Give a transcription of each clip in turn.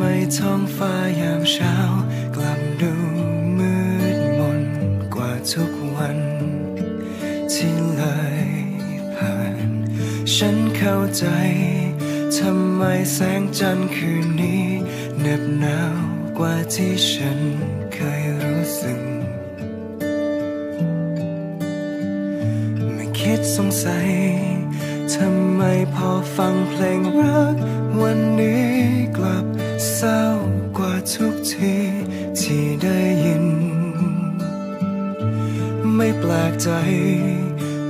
ท้องฟ้ายามเช้า กลับดูมืดมนกว่าทุกวันที่เลยผ่าน ฉันเข้าใจ ทำไมแสงจันทร์คืนนี้เหน็บหนาวกว่าที่ฉันเคยรู้สึกไม่คิดสงสัย ทำไมพอฟังเพลงรัก วันนี้กลับ เศร้ากว่าทุกทีที่ได้ยิน ไม่แปลกใจ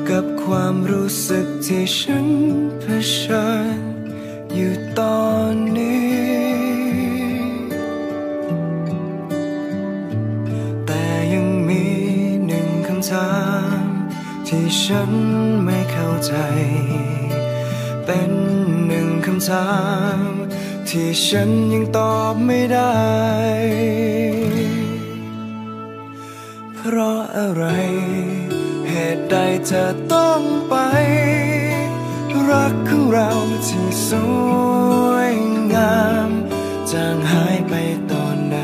กับความรู้สึกที่ฉันเผชิญอยู่ตอนนี้ แต่ยังมีหนึ่งคำถามที่ฉันไม่เข้าใจ เป็นหนึ่งคำถาม ที่ฉันยังตอบไม่ได้ เพราะอะไร เหตุใดเธอต้องไป รักของเราที่สวยงามจางหายไปตอนไหน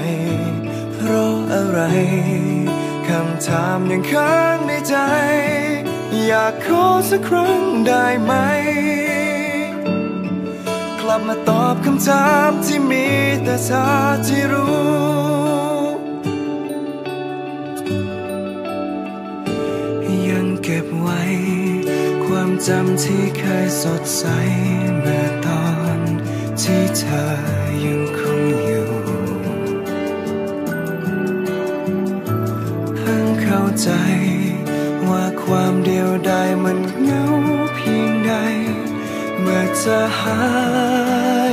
เพราะอะไร คำถามยังค้างในใจ อยากขอสักครั้งได้ไหม ลับมาตอบคำถามที่มีแต่เธอที่รู้ ยังเก็บไว้ ความจำที่เคยสดใสเมื่อตอนที่เธอยังคงอยู่เพิ่งเข้าใจว่าความเดียวดายมันเหงาเพียงใด เมื่อเธอหา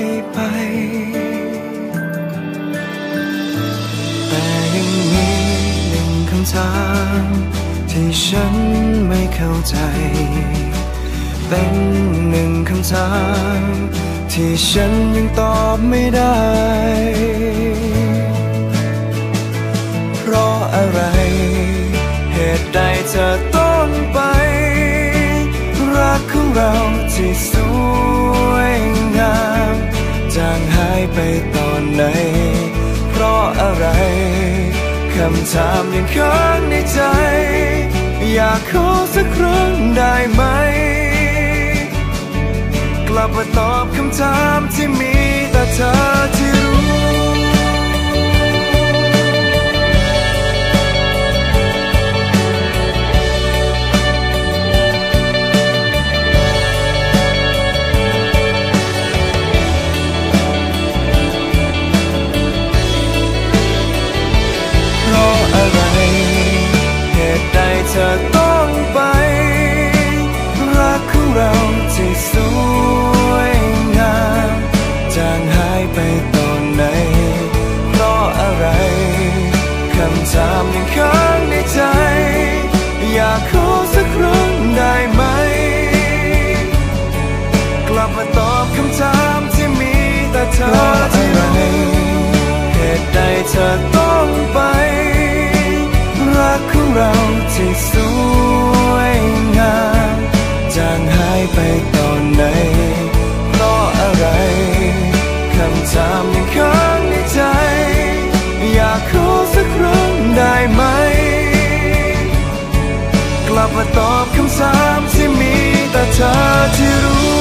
ยไป แต่ยังมีหนึ่งคำถามที่ฉันไม่เข้าใจ เป็นหนึ่งคำถามที่ฉันยังตอบไม่ได้ เพราะอะไร เหตุใดเธอต้องไป รักของเราที่สวยงามจางหายไปตอนไหน เพราะอะไร คำถามยังค้างในใจ อยากขอสักครั้งได้ไหม กลับมาตอบคำถามที่มีแต่เธอ แต่เธอที่รู้เหตุใดเธอต้องไป รักของเราที่สวยงามจางหายไปตอนไหน เพราะอะไรคำถามยังค้างในใจ อยากขอสักครั้งได้ไหม กลับมาตอบคำถามที่มีแต่เธอที่รู้